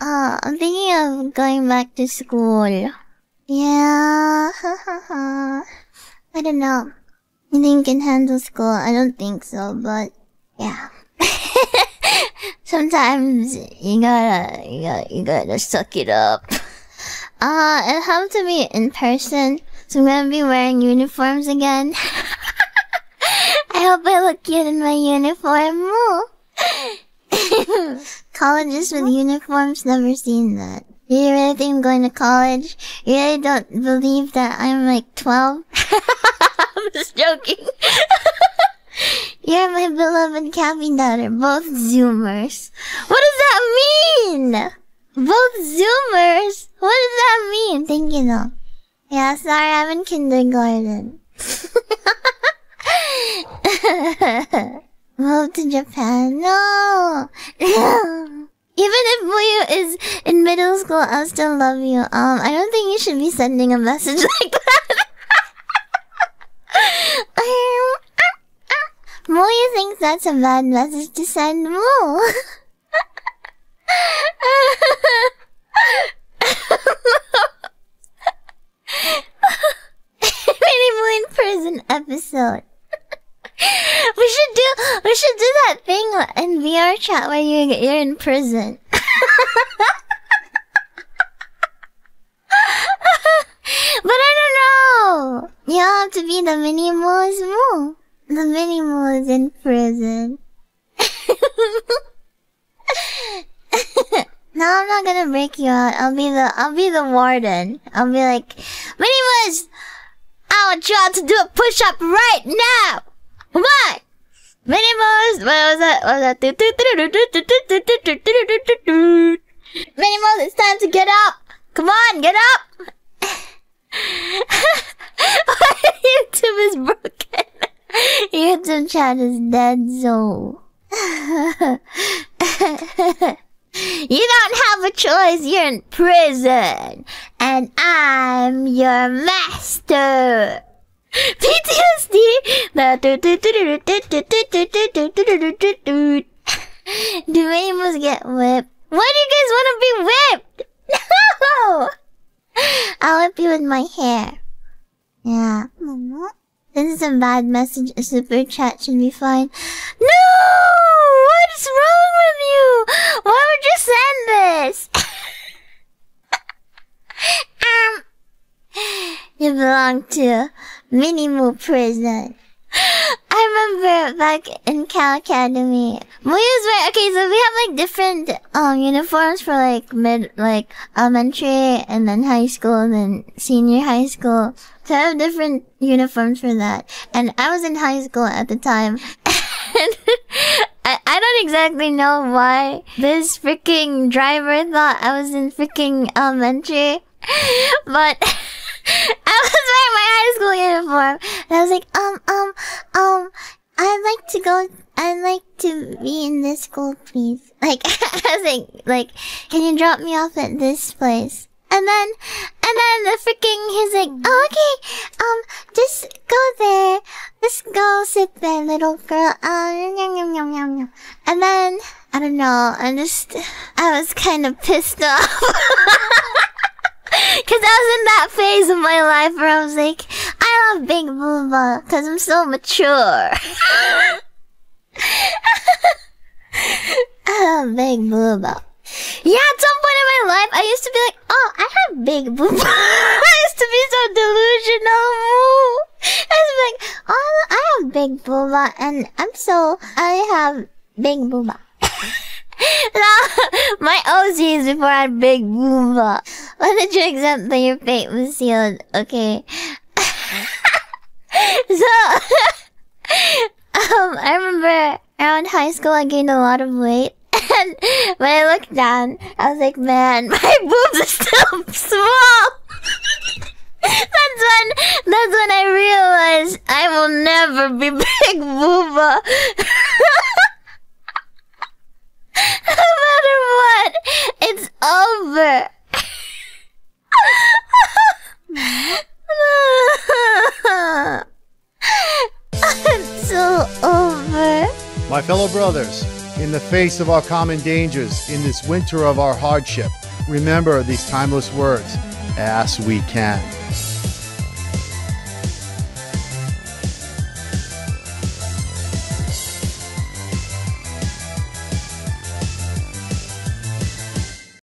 Uh, I'm thinking of going back to school. Yeah, I don't know. You think you can handle school? I don't think so, but yeah. Sometimes you gotta, you gotta, you gotta suck it up. Uh, it helped to be in person, so I'm gonna be wearing uniforms again. I hope I look cute in my uniform. Colleges with uniforms, never seen that. You really think I'm going to college? You really don't believe that I'm like 12? I'm just joking. You're my beloved Cappy daughter, both Zoomers. What does that mean? Both Zoomers? What does that mean? Thank you though. Yeah, sorry, I'm in kindergarten. Move to Japan. No! Even if Muyu is in middle school, I'll still love you. Um, I don't think you should be sending a message like that. Um, uh, uh, Muyu thinks that's a bad message to send Moo. Mini Moo in prison episode. Should do we should do that thing in VR chat where you you're in prison. but I don't know. You have to be the mini mo's moo. The mini moo is in prison. no, I'm not gonna break you out. I'll be the I'll be the warden. I'll be like, mini moos. I want you all to do a push up right now. On! Minimals! What was that? What was that? Minimals, it's time to get up! Come on, get up! YouTube is broken. YouTube chat is dead, so. you don't have a choice, you're in prison. And I'm your master. PTSD. Do animals get whipped? Why do you guys want to be whipped? No! I'll whip you with my hair. Yeah. This is a bad message. A super chat should be fine. No! What is wrong with you? Why would you send this? um, you belong to Minimoo prison. I remember back in Cal Academy, we was wearing, okay, so we have like different, um, uniforms for like mid, like elementary and then high school and then senior high school. So I have different uniforms for that. And I was in high school at the time. and I, I don't exactly know why this freaking driver thought I was in freaking elementary. But I was wearing my high And I was like, um, um, um, I'd like to go, I'd like to be in this school, please. Like, I was like, like, can you drop me off at this place? And then, and then the freaking, he's like, oh, okay, um, just go there. Just go sit there, little girl. Uh, yum, yum, yum, yum, yum. And then, I don't know, I just, I was kind of pissed off. Cause I was in that phase of my life where I was like, I love Big Booba cause I'm so mature. I love Big Booba. Yeah, at some point in my life, I used to be like, oh, I have Big Booba. I used to be so delusional. I used to be like, oh, I have Big Booba and I'm so, I have Big Booba. my OGs before I had Big. When did you accept that your fate was sealed? Okay. So, um, I remember around high school I gained a lot of weight. And when I looked down, I was like, man, my boobs are still small. that's when, that's when I realized I will never be Big Booba. no matter what, it's over. My fellow brothers, In the face of our common dangers, in this winter of our hardship, remember these timeless words as we can.